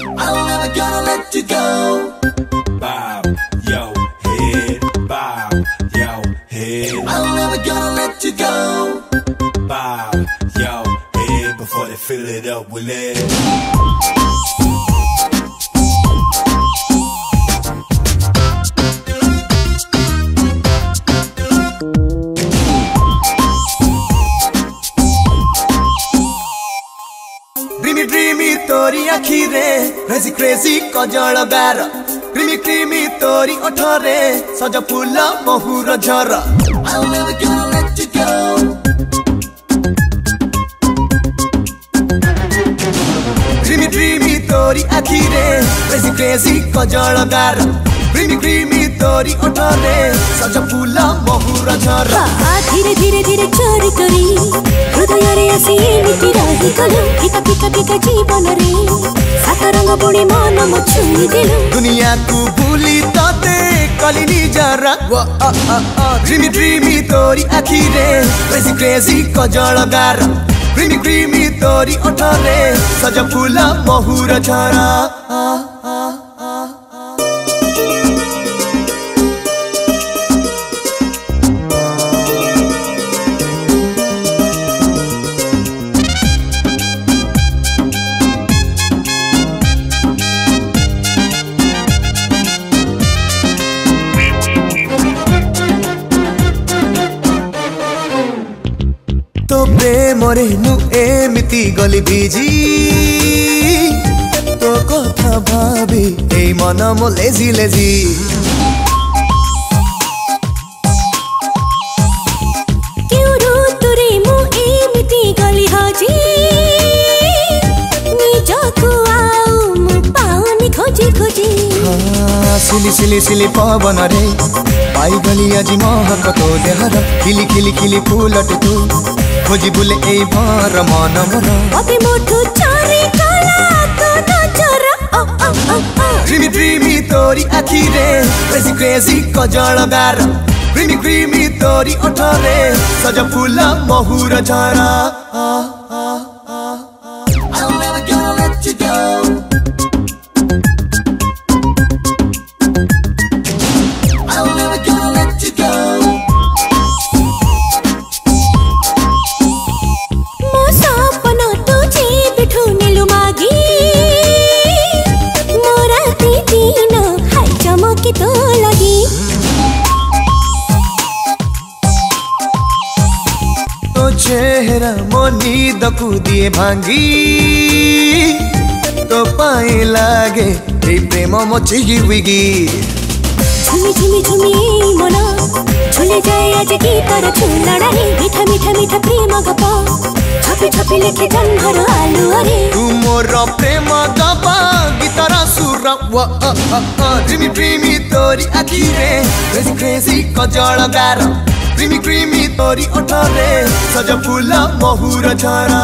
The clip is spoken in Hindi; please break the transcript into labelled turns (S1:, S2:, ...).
S1: I'm never gonna let you go.
S2: Bob your head, bob your head,
S1: I'm never gonna let you go.
S2: bob your head before they fill it up with lead.
S1: तोरी आखिरे क्रेजी क्रेजी कजल बार। क्रिमि क्रिमि तोरी ओठरे सज फूल महुर झर। क्रिमि क्रिमि तोरी आखिरे क्रेजी क्रेजी कजल बार। क्रिमि क्रिमि तोरी ओठरे सज फूल महुर झर।
S3: धीरे धीरे धीरे चोरी करी। हृदय रे असी निकी रही कलो पिता पिता पिता जीवन रे। सात रंग बुणी मन मुछी दिलो।
S1: दुनिया को भूली तते कलिनी जरा। वो, आ आ आ, ड्रीमी ड्रीमी तोरी आखी रे क्रेजी क्रेजी कजल गार क्रीमी क्रीमी तोरी ओठ रे सजा फूला महुर झरा। आ आ তো প্রেমরে মু এমিতি গলি ভিজি। তো কথা ভাবি এই মন মো lazy lazy. Silly silly silly পবনরে পাইগলি আজি মহক তো দেহর খিলি খিলি খিলি ফুলটে তু খোঁজি বুলে এই ভর মন মন
S3: অতি মোঠু চোরি কলা তো নজর ও ও ও ও
S1: ড্রিমি ড্রিমি তোরি আখিরে ক্রেজি ক্রেজি কজল গার ক্রিমি ক্রিমি তোরি ওঠরে সজ ফুল মহুর ঝরা চেহারা মনি দকু দিয়ে ভাঙ্গি তো পাই লাগে এই প্রেম মচিগি উইগি
S3: ঝুমি ঝুমি ঝুমি মন ঝুলে যায় আজ কি তার ঝুলড়ারে মিঠা মিঠা মিঠা প্রেম গপ ছপি ছপি লেখে জন্মর আলুয়ারে
S1: তু মোর প্রেম গপ গীতর সুর ও ঝিমি প্রেমী তোরি আখিরে ক্রেজি ক্রেজি কজল গার क्रीमी क्रीमी तोरी ओठारे सजा फूला बहुर झरा।